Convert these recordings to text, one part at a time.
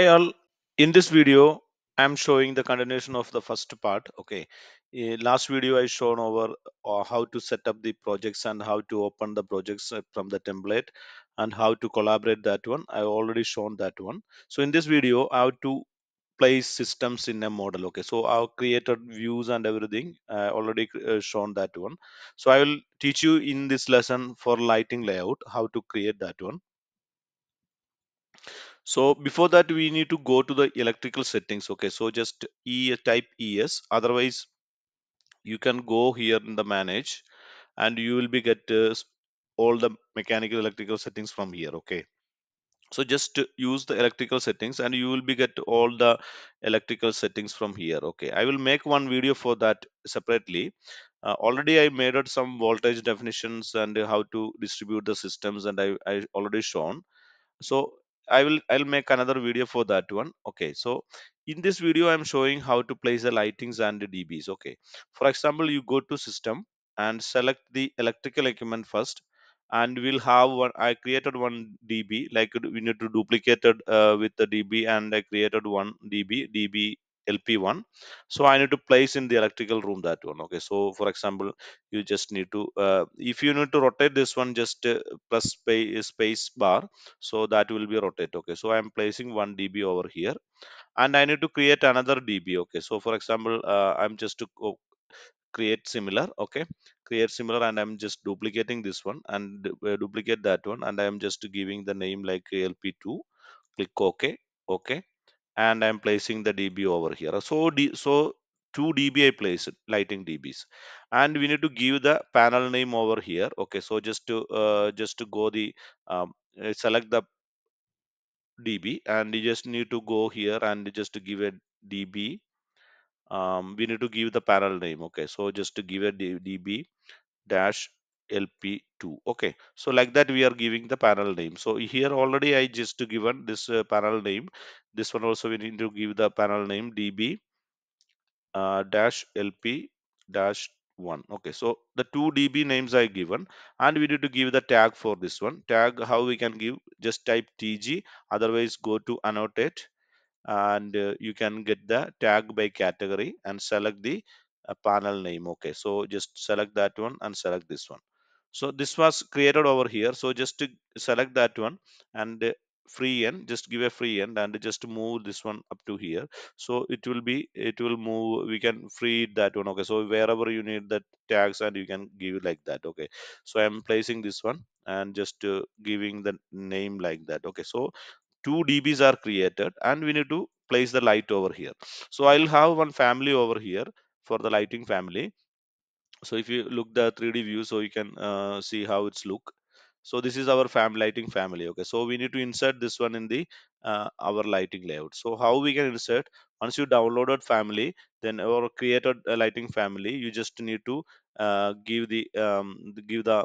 Hey all, in this video, I'm showing the continuation of the first part. Okay, Eh, last video I shown over uh, how to set up the projects and how to open the projects uh, from the template and how to collaborate that one. I already shown that one. So in this video, how to place systems in a model. Okay, so I've created views and everything. I already uh, shown that one. So I will teach you in this lesson for lighting layout how to create that one. So before that, we need to go to the electrical settings. Okay, so just E type ES. Otherwise, you can go here in the manage, and you will be get uh, all the mechanical electrical settings from here. Okay, so just use the electrical settings, and you will be get all the electrical settings from here. Okay, I will make one video for that separately. Uh, already I made out some voltage definitions and how to distribute the systems, and I I already shown so i will i'll make another video for that one. Okay so in this video i'm showing how to place the lightings and the dbs okay for example you go to system and select the electrical equipment first and we'll have one i created one db like we need to duplicate it uh, with the db and i created one db db lp1 so i need to place in the electrical room that one okay? So for example you just need to uh, if you need to rotate this one just uh, press space, space bar so that will be rotate okay? So i'm placing 1 db over here and i need to create another db okay? So for example uh, i'm just to create similar okay? Create similar and i'm just duplicating this one and uh, duplicate that one and i'm just giving the name like lp2 click ok okay and i'm placing the db over here. So D, so 2 db i place it lighting dbs and we need to give the panel name over here. Okay so just to uh, just to go the um, uh, select the db and you just need to go here and just to give a db um, we need to give the panel name. Okay so just to give D- db dash lp2 okay so like that we are giving the panel name. So here already i just given this uh, panel name. This one also we need to give the panel name db uh, dash lp dash 1 okay so the two db names i given and we need to give the tag for this one. Tag how we can give? Just type tg otherwise go to annotate and uh, you can get the tag by category and select the uh, panel name. Okay so just select that one and select this one so this was created over here. So just to select that one and free end just give a free end and just move this one up to here. So it will be it will move we can free that one okay? So wherever you need that tags and you can give like that okay? So i'm placing this one and just uh, giving the name like that okay? So two dbs are created and we need to place the light over here. So i'll have one family over here for the lighting family so if you look the 3d view so you can uh, see how it's look. So this is our fam lighting family okay? So we need to insert this one in the uh, our lighting layout. So how we can insert? Once you downloaded family then or created a lighting family you just need to uh, give the um, give the uh,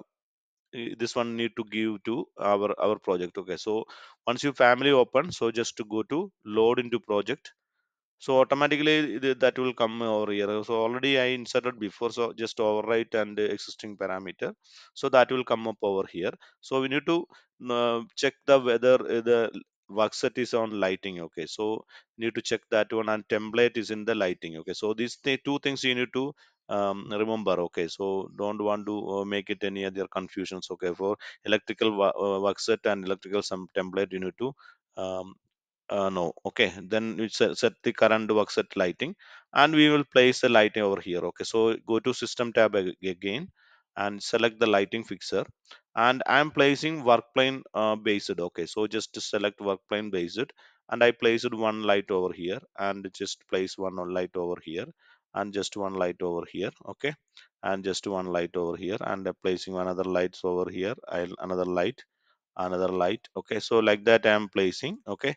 this one need to give to our our project okay? So once you family open so just to go to load into project so automatically th- that will come over here. So already i inserted before so just overwrite and existing parameter. So that will come up over here. So we need to uh, check the whether the work set is on lighting okay? So need to check that one and template is in the lighting okay? So these th- two things you need to um, remember okay? So don't want to uh, make it any other confusions okay? For electrical uh, work set and electrical some template you need to um, uh, no okay. Then we set, set the current work set lighting and we will place the lighting over here okay. So go to system tab again and select the lighting fixer and i'm placing work plane uh, based okay. So just select work plane based and i placed one light over here and just place one light over here and just one light over here okay. And just one light over here and uh, placing another lights over here i'll another light another light okay. So like that i'm placing okay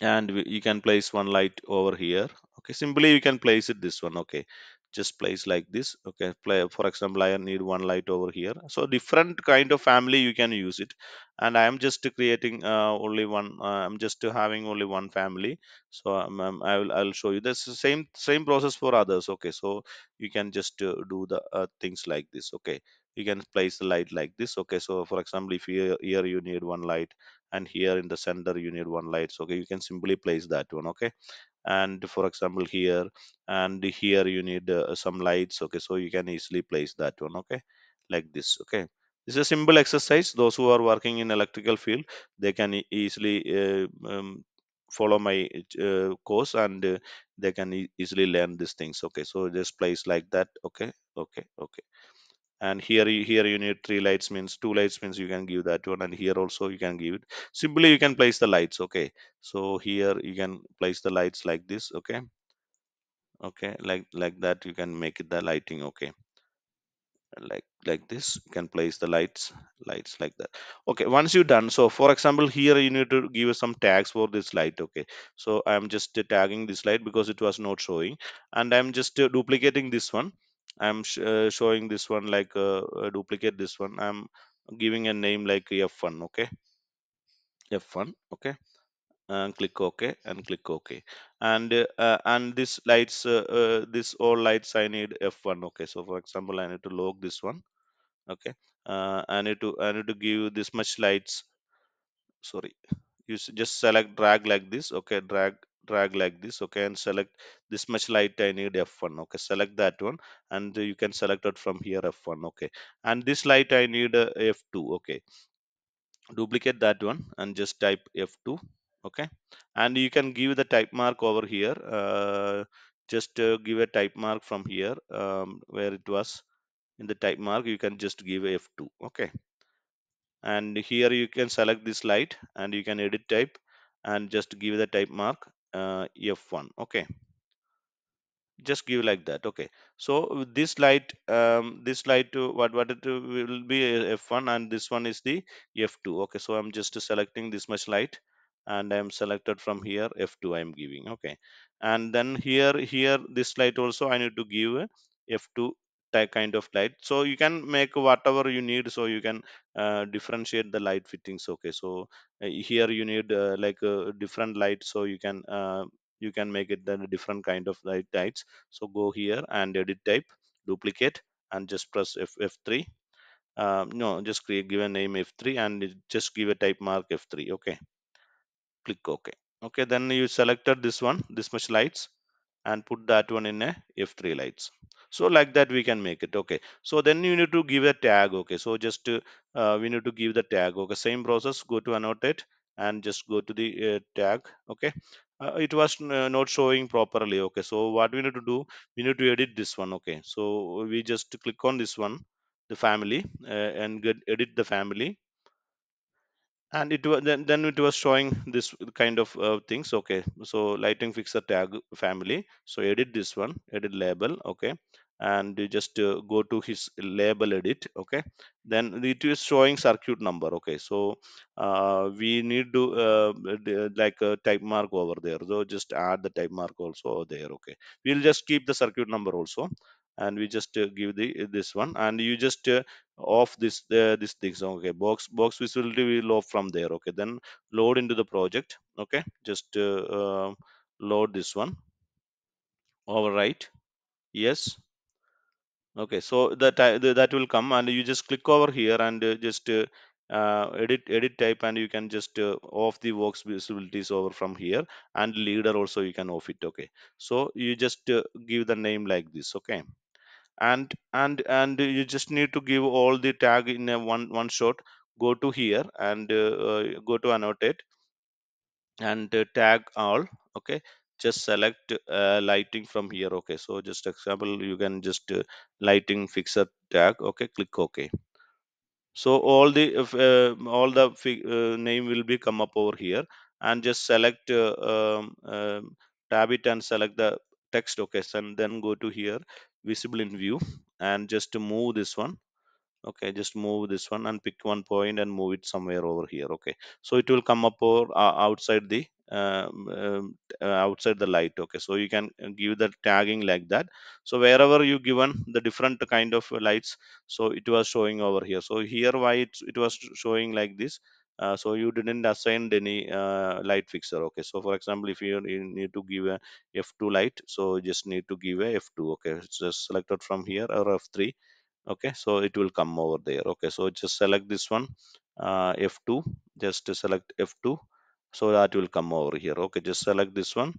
and you can place one light over here. Okay simply you can place it this one. Okay just place like this. Okay play for example i need one light over here. So different kind of family you can use it. And i am just creating uh, only one uh, i'm just having only one family. So um, um, i will i'll show you. This same same process for others. Okay so you can just uh, do the uh, things like this. Okay you can place the light like this. Okay so for example if here, here you need one light and here in the center you need one lights okay you can simply place that one okay? And for example here and here you need uh, some lights okay? So you can easily place that one okay? Like this okay? This is a simple exercise. Those who are working in electrical field they can easily uh, um, follow my uh, course and uh, they can e- easily learn these things okay? So just place like that okay? Okay okay and here you- here you need three lights means two lights means you can give that one and here also you can give it. Simply you can place the lights okay. So here you can place the lights like this okay. Okay like like that you can make it the lighting okay. Like like this you can place the lights lights like that. Okay once you're done so for example here you need to give some tags for this light okay. So i'm just tagging this light because it was not showing and i'm just duplicating this one i'm sh- uh, showing this one like uh, uh, duplicate this one. I'm giving a name like f1 okay? F1 okay? And click ok and click ok. And uh, and this lights uh, uh, this all lights i need f1 okay? So for example i need to log this one okay? I need to i need to give this much lights. Sorry. You just select drag like this okay? Drag drag like this okay and select this much light i need f1 okay select that one and you can select it from here f1 okay and this light i need uh, f2 okay duplicate that one and just type f2 okay and you can give the type mark over here uh, just uh, give a type mark from here um, where it was in the type mark you can just give f2 okay and here you can select this light and you can edit type and just give the type mark uh, f1 okay. Just give like that okay. So this light um this light uh, what what it uh, will be f1 and this one is the f2 okay. So i'm just selecting this much light and i'm selected from here f2 i'm giving okay. And then here here this light also i need to give a f2 type kind of light. So you can make whatever you need so you can uh, differentiate the light fittings okay? So uh, here you need uh, like a different light so you can uh, you can make it then a different kind of light types. So go here and edit type duplicate and just press F, f3 um, no just create give a name f3 and just give a type mark f3 okay? Click ok okay then you selected this one this much lights and put that one in a f3 lights so like that we can make it okay. So then you need to give a tag okay. So just uh, we need to give the tag okay. Same process go to annotate and just go to the uh, tag okay. Uh, it was uh, not showing properly okay. So what we need to do we need to edit this one okay. So we just click on this one the family uh, and get edit the family. And it was then, then it was showing this kind of uh, things okay. So lighting fixer tag family. So edit this one edit label okay and you just uh, go to his label edit okay? Then it is showing circuit number okay? So uh, we need to uh, like a type mark over there. So just add the type mark also there okay? We'll just keep the circuit number also and we just uh, give the this one. And you just uh, off this uh, this things okay? Box box visibility will off from there okay? Then load into the project okay? Just uh, uh, load this one. Overwrite yes okay so that that will come and you just click over here and just uh, edit edit type and you can just uh, off the box visibilities over from here and leader also you can off it okay? So you just uh, give the name like this okay? And and and you just need to give all the tag in a one one shot go to here and uh, go to annotate and tag all okay just select uh, lighting from here okay? So just example you can just uh, lighting fixer tag okay? Click ok. So all the uh, all the uh, name will be come up over here. And just select uh, um, um, tab it and select the text okay? So and then go to here visible in view and just move this one okay? Just move this one and pick one point and move it somewhere over here okay? So it will come up or uh, outside the um, um, uh, outside the light okay? So you can give the tagging like that. So wherever you given the different kind of lights so it was showing over here. So here why it, it was showing like this uh, so you didn't assign any uh, light fixer okay? So for example if you, you need to give a f2 light so just need to give a f2 okay? It's just selected from here or f3 okay? So it will come over there okay? So just select this one uh, f2 just select f2 so that will come over here. Okay just select this one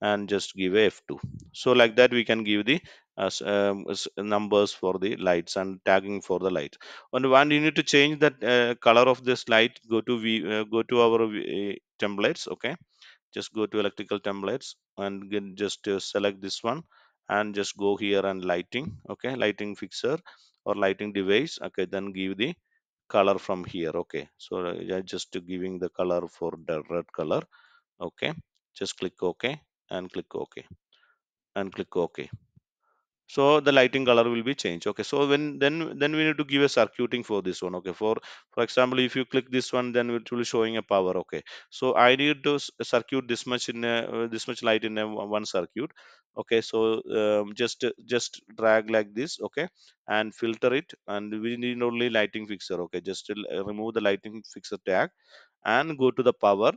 and just give a f2 so like that we can give the uh, um, numbers for the lights and tagging for the light and when you need to change that uh, color of this light. Go to v uh, go to our v- templates okay? Just go to electrical templates and just uh, select this one and just go here and lighting okay? Lighting fixer or lighting device. Okay then give the color from here okay. So uh, just giving the color for the red color okay. Just click ok and click ok and click ok so the lighting color will be changed. Okay so when then then we need to give a circuiting for this one. Okay for for example if you click this one then it will showing a power. Okay so i need to circuit this much in a, uh, this much light in a one circuit. Okay so um, just just drag like this. Okay and filter it and we need only lighting fixer. Okay just uh, remove the lighting fixer tag and go to the power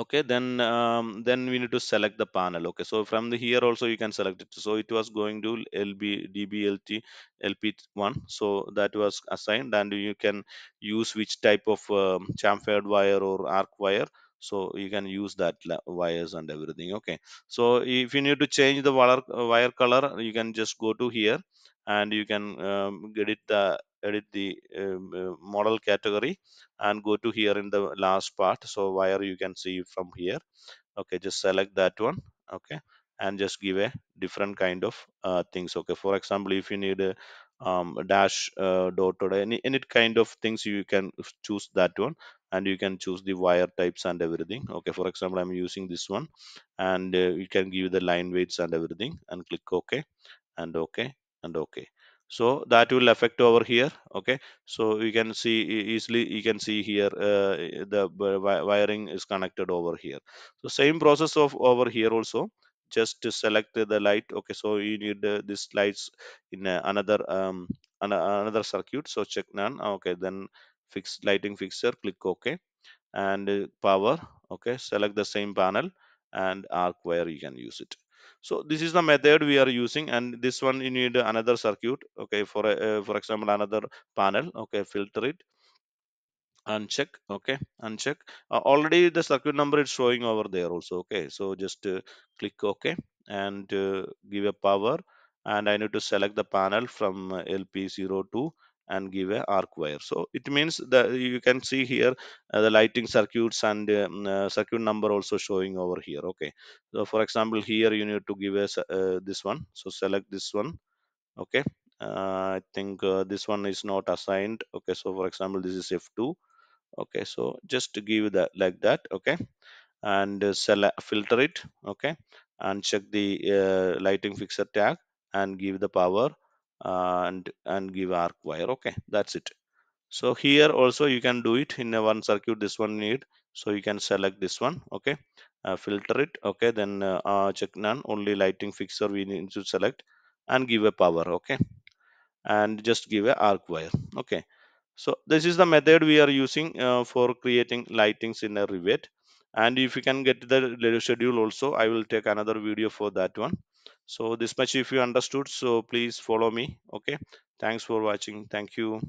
okay then um, then we need to select the panel okay? So from the here also you can select it. So it was going to lb dblt lp1 so that was assigned and you can use which type of um, chamfered wire or arc wire. So you can use that wires and everything okay? So if you need to change the wire, wire color you can just go to here and you can um, edit the edit the um, uh, model category and go to here in the last part. So wire you can see from here. Okay just select that one. Okay and just give a different kind of uh, things. Okay for example if you need a um, dash uh, dot any any kind of things you can choose that one. And you can choose the wire types and everything. Okay for example i'm using this one. And uh, you can give the line weights and everything and click ok and okay and okay so that will affect over here okay? So you can see easily you can see here uh, the wi- wi- wiring is connected over here. So same process of over here also. Just to select the light okay? So you need uh, this lights in uh, another um an- another circuit. So check none okay? Then fix lighting fixture click ok. And power okay? Select the same panel and arc wire you can use it so this is the method we are using and this one you need another circuit okay for a, uh, for example another panel okay filter it uncheck okay uncheck uh, already the circuit number is showing over there also okay. So just uh, click ok and uh, give a power and i need to select the panel from uh, lp02 and give a arc wire. So it means that you can see here uh, the lighting circuits and um, uh, circuit number also showing over here okay. So for example here you need to give us uh, this one. So select this one okay. Uh, i think uh, this one is not assigned okay. So for example this is f2 okay. So just to give that like that okay. And uh, select filter it okay. And check the lighting fixer tag and give the power and and give arc wire. Okay that's it. So here also you can do it in a one circuit this one need. So you can select this one okay? Uh, filter it okay? Then uh, uh, check none only lighting fixer we need to select and give a power okay? And just give a arc wire okay? So this is the method we are using uh, for creating lightings in a Revit. And if you can get the le- schedule also, I will take another video for that one. So this much if you understood, so please follow me. Okay. Thanks for watching. Thank you.